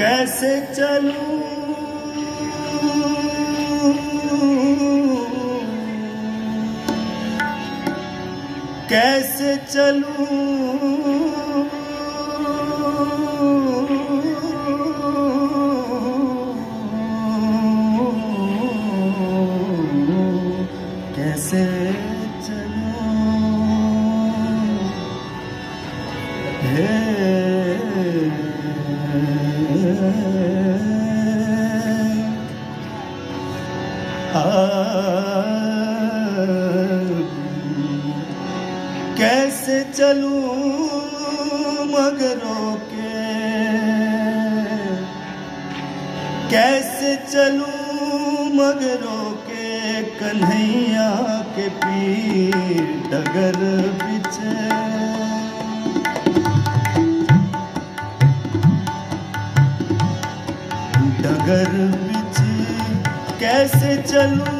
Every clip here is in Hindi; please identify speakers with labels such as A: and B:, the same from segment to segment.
A: कैसे चलूँ? कैसे चलूँ? कैसे चलूँ मगरों के? कैसे चलूँ मगरों के? कन्हैया के पी डगर पीछे। डगर बिछे कैसे चलूँ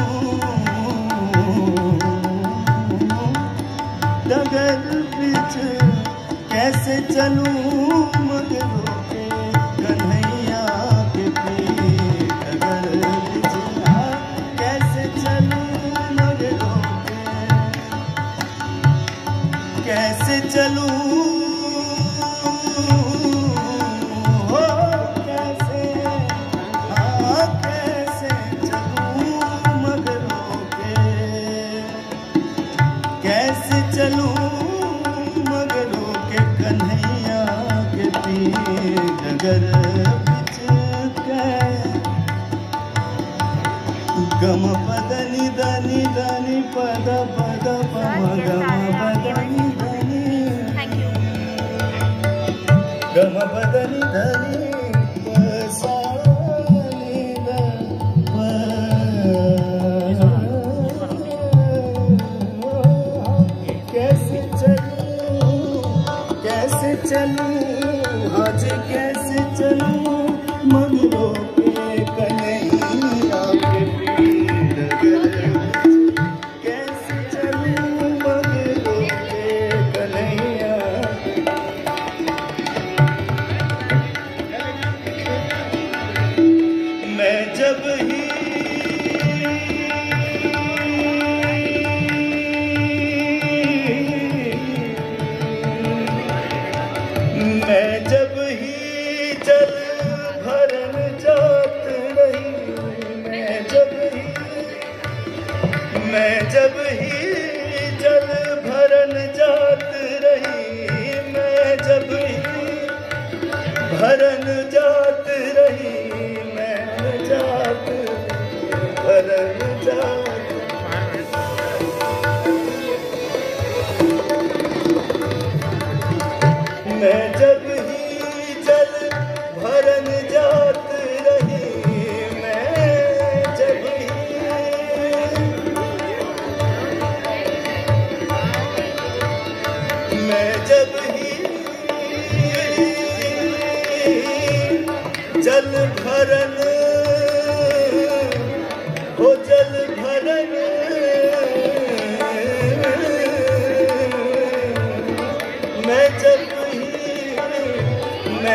A: तेरे पीछे कैसे चलूँ मगरू pada pada pada pada ni चलूं आज कैसे चलूं में जग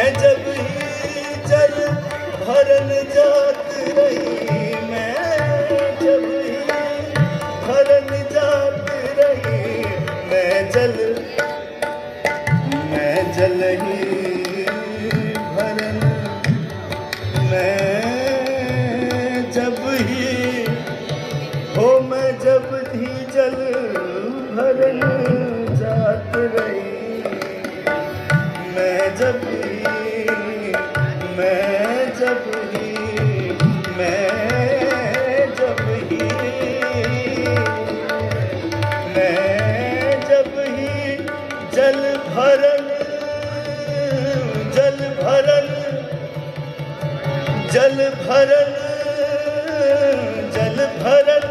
A: मैं जब ही जल भरन जात रही मैं, जब ही भरन जात रही मैं जल मैं जल ही जल भरत जल भरत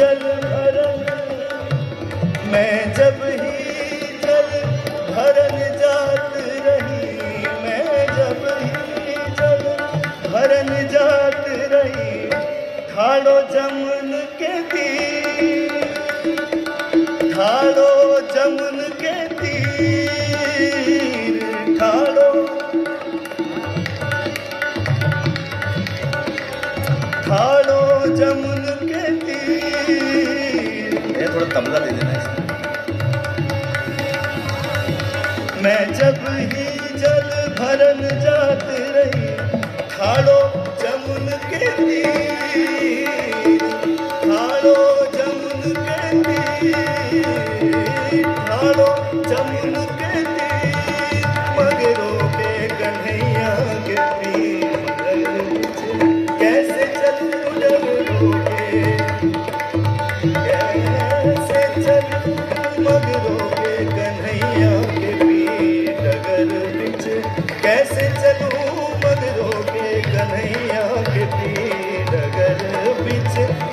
A: जल भरत मैं जब ही जल भरन जात रही, मैं जब ही जल भरन जात रही, खालो जमन ठाड़ो जमुन के तीर।
B: थोड़ा तबला दे देना इसमें।
A: मैं जब ही जल भरन जात रही ठाड़ो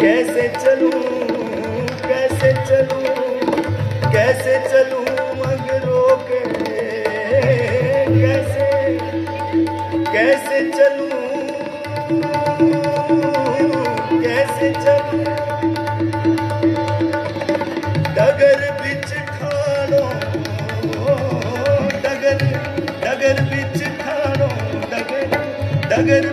A: कैसे चलूँ कैसे चलूँ कैसे चलूँ मगरों के कैसे कैसे चलूँ कैसे चलूँ? डगर बिच ठाड़ो डगर डगर बिच ठाड़ो डगर डगर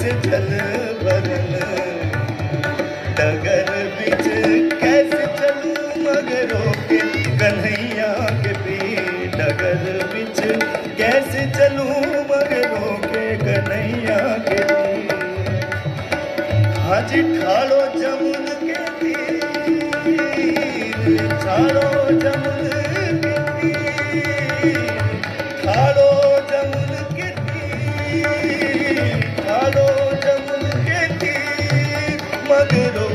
A: कैसे जल भरन डगर बिच कैसे चलूँ मगरों के कन्हैया के पीर डगर बिच कैसे चलूँ मगरों के कन्हैया के हाजी ठाड़ो जमुन के तीर ठाड़ो जमुन तीर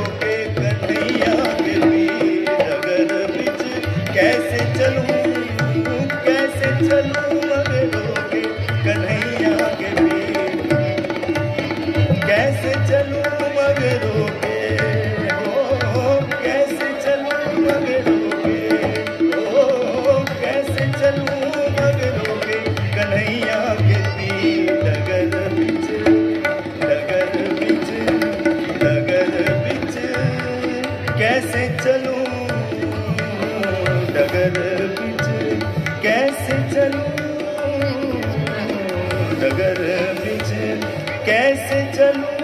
A: चलूँ? डगर बिच कैसे चलूँ? डगर बिच कैसे चलूँ?